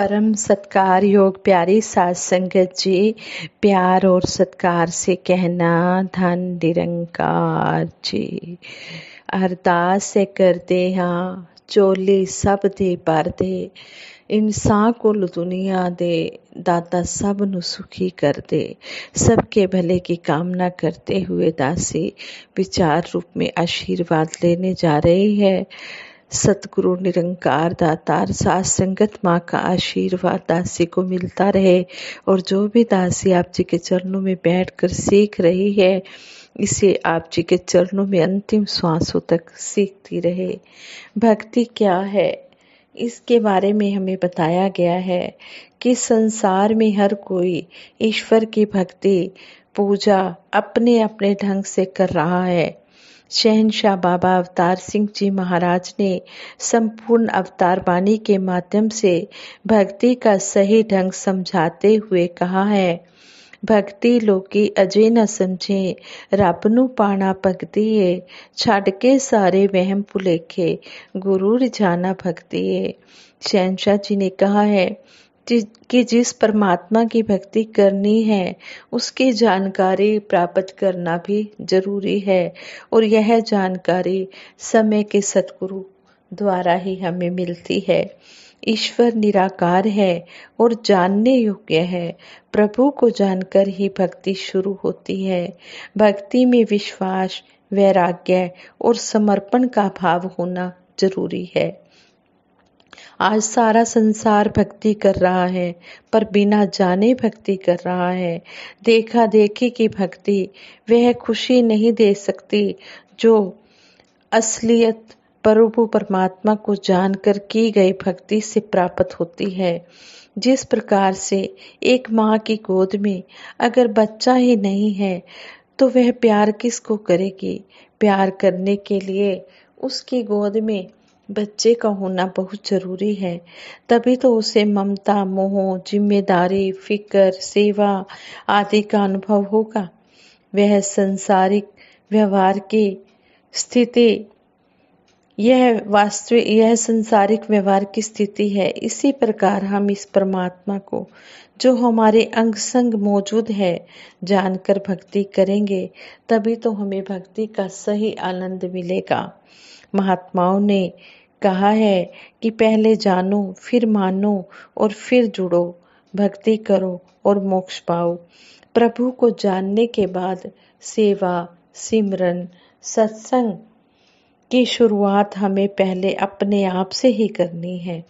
परम सत्कार योग प्यारी सात संगत जी, प्यार और सत्कार से कहना धन निरंकार जी। अरदास से करते हाँ चोली सब दे पर दे इंसान को दुनिया दे, दाता सब नु सुखी कर दे सबके भले की कामना करते हुए दासी, विचार रूप में आशीर्वाद लेने जा रही है। सतगुरु निरंकार दातार सास संगत माँ का आशीर्वाद दासी को मिलता रहे और जो भी दासी आप जी के चरणों में बैठकर सीख रही है, इसे आप जी के चरणों में अंतिम श्वासों तक सीखती रहे। भक्ति क्या है? इसके बारे में हमें बताया गया है कि संसार में हर कोई ईश्वर की भक्ति, पूजा अपने अपने ढंग से कर रहा है। शहनशाह बाबा अवतार सिंह जी महाराज ने संपूर्ण अवतार बानी के माध्यम से भक्ति का सही ढंग समझाते हुए कहा है भक्ति लोकी अजय न समझे रब ਨੂੰ ਪਾਣਾ ਭਗਤੀ ਏ ਛੱਡ ਕੇ ਸਾਰੇ ਵਹਿਮ ਭੁਲੇਖੇ गुरु जाना भक्ति है शहनशाह जी ने कहा है कि जिस परमात्मा की भक्ति करनी है, उसकी जानकारी प्राप्त करना भी ज़रूरी है। और यह जानकारी समय के सतगुरु द्वारा ही हमें मिलती है। ईश्वर निराकार है और जानने योग्य है। प्रभु को जानकर ही भक्ति शुरू होती है। भक्ति में विश्वास, वैराग्य और समर्पण का भाव होना ज़रूरी है। आज सारा संसार भक्ति कर रहा है, पर बिना जाने भक्ति कर रहा है। देखा देखी की भक्ति, वह खुशी नहीं दे सकती, जो असलियत प्रभु परमात्मा को जानकर की गई भक्ति से प्राप्त होती है। जिस प्रकार से एक माँ की गोद में अगर बच्चा ही नहीं है तो वह प्यार किसको करेगी? प्यार करने के लिए उसकी गोद में बच्चे का होना बहुत ज़रूरी है। तभी तो उसे ममता, मोह, ज़िम्मेदारी, फ़िक्र, सेवा आदि का अनुभव होगा। वह संसारिक व्यवहार की स्थिति, यह वास्तविक यह संसारिक व्यवहार की स्थिति है। इसी प्रकार हम इस परमात्मा को, जो हमारे अंग संग मौजूद है, जानकर भक्ति करेंगे, तभी तो हमें भक्ति का सही आनंद मिलेगा। महात्माओं ने कहा है कि पहले जानो, फिर मानो और फिर जुड़ो, भक्ति करो और मोक्ष पाओ। प्रभु को जानने के बाद सेवा, सिमरन, सत्संग की शुरुआत हमें पहले अपने आप से ही करनी है।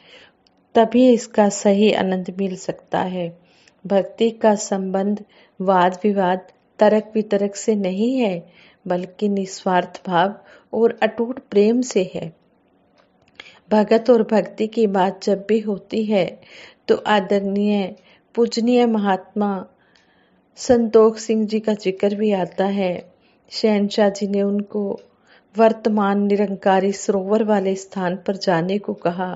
तभी इसका सही आनंद मिल सकता है। भक्ति का संबंध वाद विवाद तरक वितरक से नहीं है, बल्कि निस्वार्थ भाव और अटूट प्रेम से है। भगत और भक्ति की बात जब भी होती है तो आदरणीय, पूजनीय महात्मा संतोख सिंह जी का ज़िक्र भी आता है। शहनशाह जी ने उनको वर्तमान निरंकारी सरोवर वाले स्थान पर जाने को कहा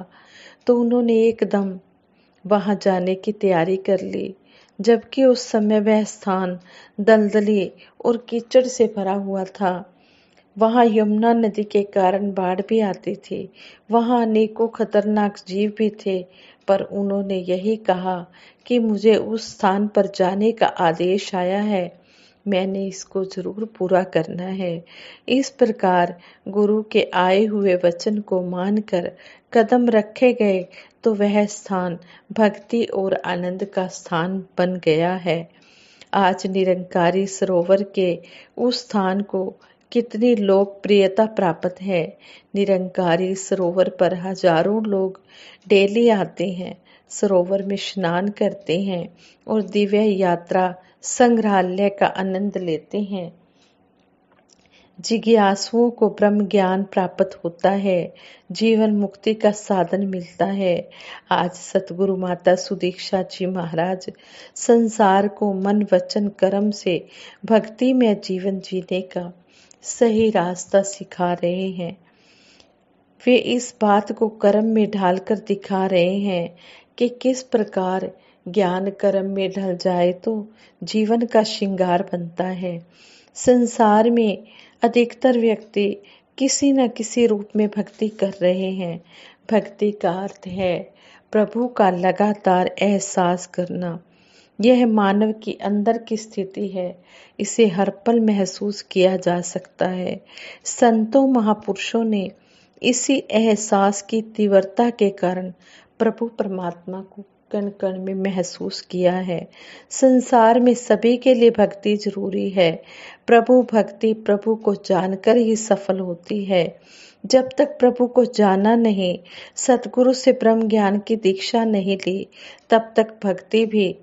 तो उन्होंने एकदम वहाँ जाने की तैयारी कर ली, जबकि उस समय वह स्थान दलदली और कीचड़ से भरा हुआ था। वहाँ यमुना नदी के कारण बाढ़ भी आती थी। वहाँ अनेकों खतरनाक जीव भी थे, पर उन्होंने यही कहा कि मुझे उस स्थान पर जाने का आदेश आया है। मैंने इसको ज़रूर पूरा करना है। इस प्रकार गुरु के आए हुए वचन को मानकर कदम रखे गए तो वह स्थान भक्ति और आनंद का स्थान बन गया है। आज निरंकारी सरोवर के उस स्थान को कितनी लोकप्रियता प्राप्त है। निरंकारी सरोवर पर हज़ारों लोग डेली आते हैं, सरोवर में स्नान करते हैं और दिव्य यात्रा संग्रहालय का आनंद लेते हैं। जिज्ञासुओं को ब्रह्म ज्ञान प्राप्त होता है, जीवन मुक्ति का साधन मिलता है। आज सतगुरु माता सुदीक्षा जी महाराज संसार को मन, वचन, कर्म से भक्ति में जीवन जीने का सही रास्ता सिखा रहे हैं। वे इस बात को कर्म में ढालकर दिखा रहे हैं कि किस प्रकार ज्ञान कर्म में ढल जाए तो जीवन का श्रृंगार बनता है। संसार में अधिकतर व्यक्ति किसी न किसी रूप में भक्ति कर रहे हैं। भक्ति का अर्थ है प्रभु का लगातार एहसास करना। यह मानव की अंदर की स्थिति है। इसे हर पल महसूस किया जा सकता है। संतों महापुरुषों ने इसी एहसास की तीव्रता के कारण प्रभु परमात्मा को कण कण में महसूस किया है। संसार में सभी के लिए भक्ति ज़रूरी है। प्रभु भक्ति प्रभु को जानकर ही सफल होती है। जब तक प्रभु को जाना नहीं, सतगुरु से ब्रह्म ज्ञान की दीक्षा नहीं ली, तब तक भक्ति भी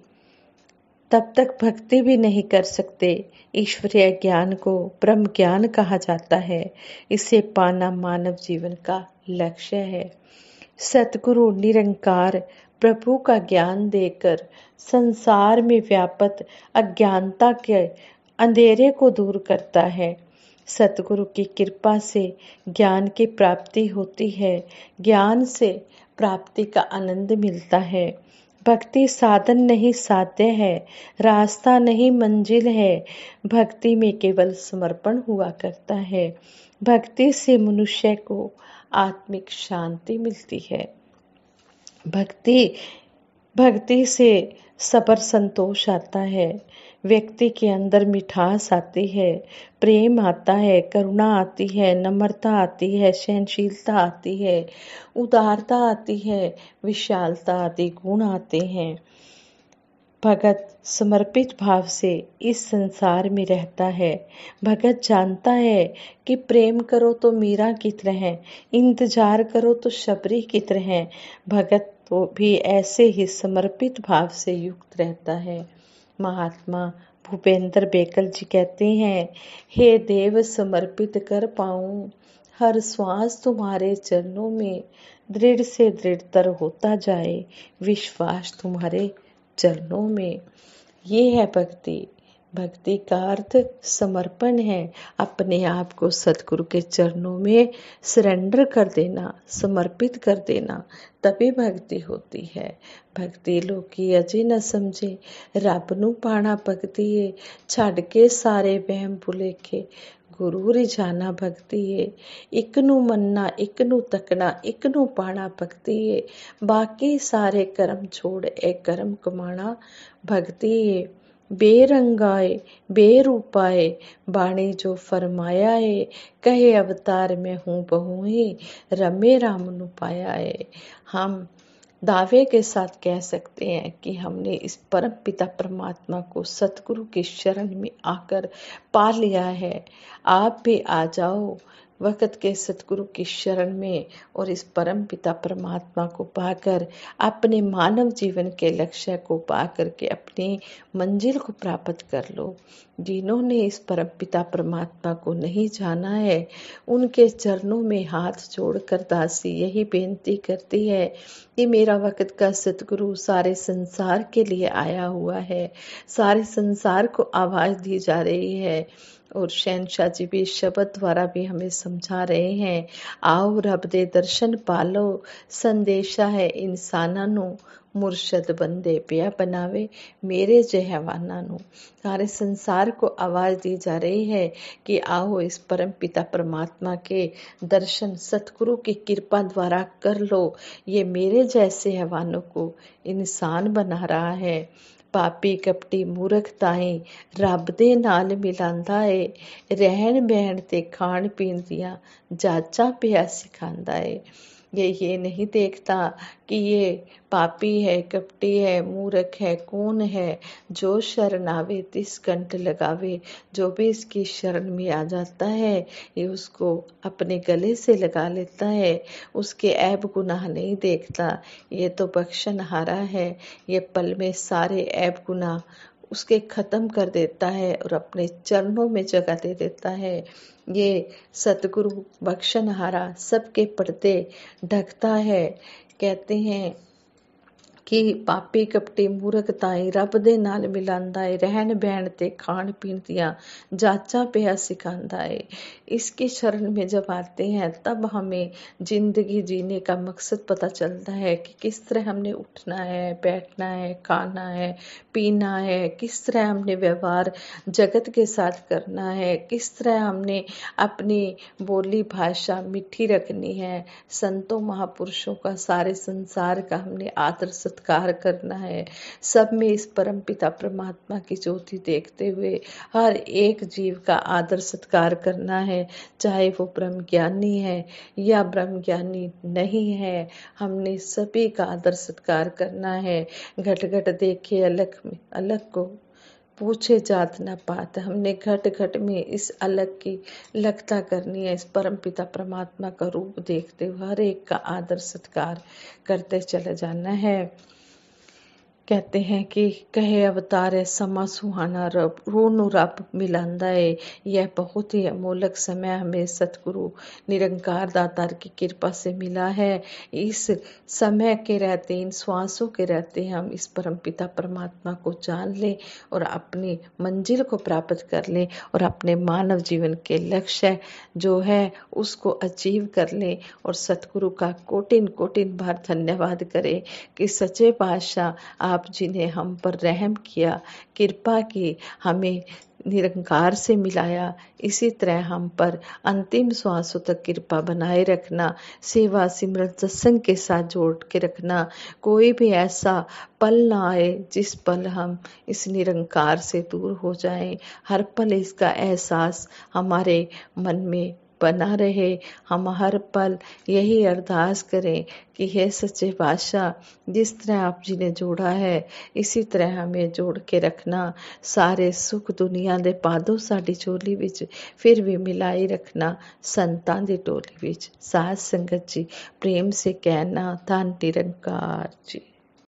तब तक भक्ति भी नहीं कर सकते। ईश्वरीय ज्ञान को ब्रह्म ज्ञान कहा जाता है। इसे पाना मानव जीवन का लक्ष्य है। सतगुरु निरंकार प्रभु का ज्ञान देकर संसार में व्यापत अज्ञानता के अंधेरे को दूर करता है। सतगुरु की कृपा से ज्ञान की प्राप्ति होती है। ज्ञान से प्राप्ति का आनंद मिलता है। भक्ति साधन नहीं साध्य है, रास्ता नहीं मंजिल है। भक्ति में केवल समर्पण हुआ करता है। भक्ति से मनुष्य को आत्मिक शांति मिलती है। भक्ति भक्ति से सबर संतोष आता है। व्यक्ति के अंदर मिठास आती है, प्रेम आता है, करुणा आती है, नम्रता आती है, सहनशीलता आती है, उदारता आती है, विशालता आदि गुण आते हैं। भगत समर्पित भाव से इस संसार में रहता है। भगत जानता है कि प्रेम करो तो मीरा की तरह इंतज़ार करो तो शबरी की तरह भगत तो भी ऐसे ही समर्पित भाव से युक्त रहता है। महात्मा भूपेंद्र बेकल जी कहते हैं, हे देव, समर्पित कर पाऊँ। हर श्वास तुम्हारे चरणों में दृढ़ से दृढ़तर होता जाए। विश्वास तुम्हारे चरणों में। ये है भक्ति। भक्ति का अर्थ समर्पण है। अपने आप को सतगुरु के चरणों में सरेंडर कर देना, समर्पित कर देना, तभी भक्ति होती है। भक्ति लोकी अजे न समझे, रब नु पाना भक्ति है छड़ के सारे वहम भुलेखे। गुरु रिझाना भक्ति है एक मनना एक तकना एक पाना भक्ति है बाकी सारे कर्म छोड़ एक कर्म कमाना भक्ति है बेरंगाए, बेरूपाए, बाणी जो फरमाया है कहे अवतार में हूँ बहु ही रमे राम नु पाया है हम दावे के साथ कह सकते हैं कि हमने इस परम पिता परमात्मा को सतगुरु के शरण में आकर पा लिया है। आप भी आ जाओ वक़्त के सतगुरु की शरण में और इस परम पिता परमात्मा को पाकर, अपने मानव जीवन के लक्ष्य को पा करके अपनी मंजिल को प्राप्त कर लो। जिन्होंने इस परम पिता परमात्मा को नहीं जाना है, उनके चरणों में हाथ जोड़कर दासी यही बेनती करती है कि मेरा वक़्त का सतगुरु सारे संसार के लिए आया हुआ है। सारे संसार को आवाज़ दी जा रही है। और शहनशाह जी भी शब्द द्वारा भी हमें समझा रहे हैं। आओ रब दे दर्शन पालो, संदेशा है इंसाना मुर्शद बंदे पिया बनावे, मेरे जहवाना नु सारे संसार को आवाज़ दी जा रही है कि आओ इस परम पिता परमात्मा के दर्शन, सतगुरु की कृपा द्वारा कर लो। ये मेरे जैसे हैवानों को इंसान बना रहा है। ਪਾਪੀ ਕਪਟੀ ਮੂਰਖ ਤਾਈ ਰੱਬ ਦੇ ਨਾਲ ਮਿਲਾਂਦਾ ਏ। ਰਹਿਣ ਬਹਿਣ ਤੇ ਖਾਣ ਪੀਣ ਦੀਆਂ ਜਾਚਾਂ ਪਿਆ ਸਿਖਾਉਂਦਾ ਏ। ये ये नहीं देखता कि ये पापी है, कपटी है, मूर्ख है, कौन है, जो शरण आवे तिस कंठ लगावे, जो भी इसकी शरण में आ जाता है, ये उसको अपने गले से लगा लेता है, उसके ऐब गुनाह नहीं देखता। ये तो बख्शन हारा है, ये पल में सारे ऐब गुनाह उसके खत्म कर देता है और अपने चरणों में जगह दे देता है। ये सतगुरु बख्शनहारा सबके पर्दे ढकता है। कहते हैं ਕਿ ਪਾਪੀ ਕਪਟੀ ਮੂਰਖ ਤਾਈ ਰੱਬ ਦੇ ਨਾਲ ਮਿਲਾਂਦਾ ਏ ਰਹਿਣ ਬਹਿਣ ਤੇ ਖਾਣ ਪੀਣ ਦੀਆਂ जांचा पे सिखाता है इसके शरण में जब आते हैं तब हमें जिंदगी जीने का मकसद पता चलता है कि किस तरह हमने उठना है बैठना है खाना है पीना है किस तरह हमने व्यवहार जगत के साथ करना है किस तरह हमने अपनी बोली भाषा मिठी रखनी है संतों महापुरुषों का सारे संसार का हमने आदर सत्कार करना है। सब में इस परम पिता परमात्मा की ज्योति देखते हुए हर एक जीव का आदर सत्कार करना है। चाहे वो ब्रह्म ज्ञानी है या ब्रह्म ज्ञानी नहीं है, हमने सभी का आदर सत्कार करना है। घट घट देखे अलग में, अलग को पूछे जात न पात। हमने घट घट में इस अलग की लगता करनी है, इस परम पिता परमात्मा का रूप देखते हुए, हर एक का आदर सत्कार करते चले जाना है। कहते हैं कि कहे अवतार है, समा सुहाना रब, रोनु रब मिलांदा है। यह बहुत ही अमोलक समय हमें सतगुरु निरंकार दातार की कृपा से मिला है। इस समय के रहते, इन श्वासों के रहते हम इस परम पिता परमात्मा को जान लें और अपनी मंजिल को प्राप्त कर लें और अपने मानव जीवन के लक्ष्य जो है उसको अचीव कर लें और सतगुरु का कोटिन कोटिन बार धन्यवाद करें कि सच्चे पातशाह आप आप जिन्हें हम पर रहम किया, कृपा की हमें निरंकार से मिलाया। इसी तरह हम पर अंतिम श्वासों तक कृपा बनाए रखना, सेवा सिमरन सत्संग के साथ जोड़ के रखना। कोई भी ऐसा पल ना आए जिस पल हम इस निरंकार से दूर हो जाएँ। हर पल इसका एहसास हमारे मन में बना रहे हम हर पल यही अरदास करें कि हे सच्चे बादशाह जिस तरह आप जी ने जोड़ा है इसी तरह हमें जोड़ के रखना ਸਾਰੇ ਸੁਖ ਦੁਨੀਆ ਦੇ ਪਾਦੋ ਸਾਡੀ ਝੋਲੀ ਵਿੱਚ ਫਿਰ ਵੀ ਮਿਲਾਈ ਰੱਖਣਾ ਸੰਤਾਂ ਦੀ ਟੋਲੀ ਵਿੱਚ ਸਾਧ ਸੰਗਤ ਜੀ ਪ੍ਰੇਮ ਸੇ ਕਹਿਣਾ ਧੰਨ ਨਿਰੰਕਾਰ ਜੀ